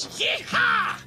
Yeehaw!